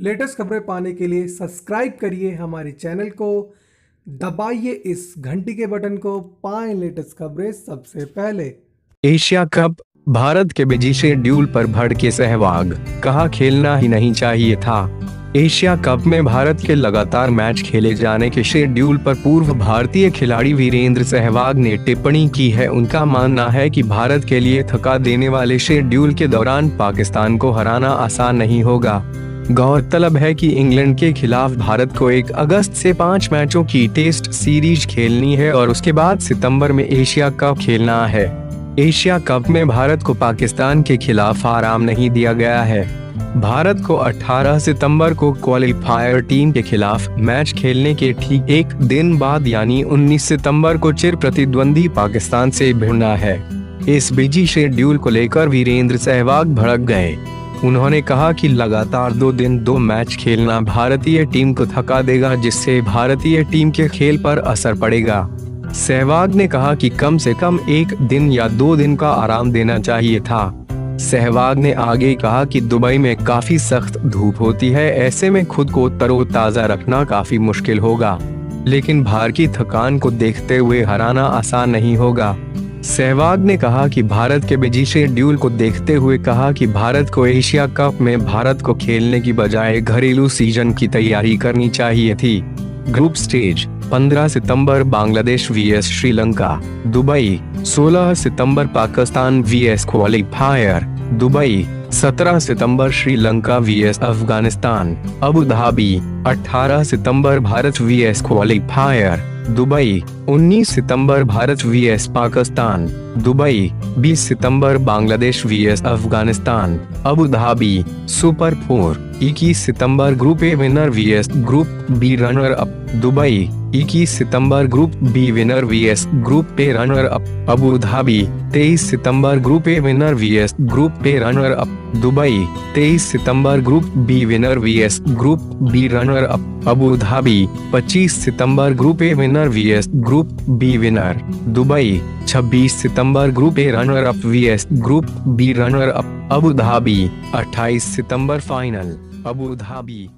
Latest खबरें पाने के लिए सब्सक्राइब करिए हमारे चैनल को। दबाइए इस घंटी के बटन को, पाएँ लेटेस्ट खबरें सबसे पहले। एशिया कप, भारत के बिज़ी शेड्यूल पर भड़के सहवाग। कहा खेलना ही नहीं चाहिए था। एशिया कप में भारत के लगातार मैच खेले जाने के शेड्यूल पर पूर्व भारतीय खिलाड़ी वीरेंद्र सहवाग ने टिप्पणी की है। उनका मानना है कि भारत के लिए थका देने वाले शेड्यूल के दौरान पाकिस्तान को हराना आसान नहीं होगा। गौरतलब है कि इंग्लैंड के खिलाफ भारत को एक अगस्त से पाँच मैचों की टेस्ट सीरीज़ खेलनी है और उसके बाद सितंबर में एशिया कप खेलना है। एशिया कप में भारत को पाकिस्तान के खिलाफ आराम नहीं दिया गया है। भारत को 18 सितंबर को क्वालिफायर टीम के खिलाफ मैच खेलने के ठीक एक दिन बाद यानी 19 सितंबर को चिर प्रतिद्वंदी पाकिस्तान से भिड़ना है। इस बिज़ी शेड्यूल को लेकर वीरेंद्र सहवाग भड़क गए। उन्होंने कहा कि लगातार दो दिन दो मैच खेलना भारतीय टीम को थका देगा, जिससे भारतीय टीम के खेल पर असर पड़ेगा। सहवाग ने कहा कि कम से कम एक दिन या दो दिन का आराम देना चाहिए था। सहवाग ने आगे कहा कि दुबई में काफ़ी सख्त धूप होती है, ऐसे में खुद को तरोताजा रखना काफ़ी मुश्किल होगा। लेकिन भार की थकान को देखते हुए हराना आसान नहीं होगा। सहवाग ने कहा कि भारत के बिज़ी शेड्यूल को देखते हुए कहा कि भारत को एशिया कप में भारत को खेलने की बजाय घरेलू सीज़न की तैयारी करनी चाहिए थी। ग्रुप स्टेज 15 सितंबर बांग्लादेश वीएस श्रीलंका, दुबई 16 सितंबर पाकिस्तान वीएस क्वालिफायर दुबई 17 सितंबर Sri Lanka VS Afghanistan, Abu Dhabi 18 सितंबर भारत वीएस क्वालिफायर दुबई 19 सितंबर Bharat VS Pakistan, Dubai 20 September Bangladesh VS Afghanistan, Abu Dhabi, super four 21 September group A winner VS group B runner up Dubai 21 September group B winner V S, group B runner up, Abu Dhabi 23 September group A winner VS group B runner up, Dubai 23 September group B winner V S, group B runner up, Abu Dhabi 25 September group A winner V S, group B winner, Dubai 26 September group A runner up VS group B runner up, Abu Dhabi 28 सितंबर final, Abu Dhabi.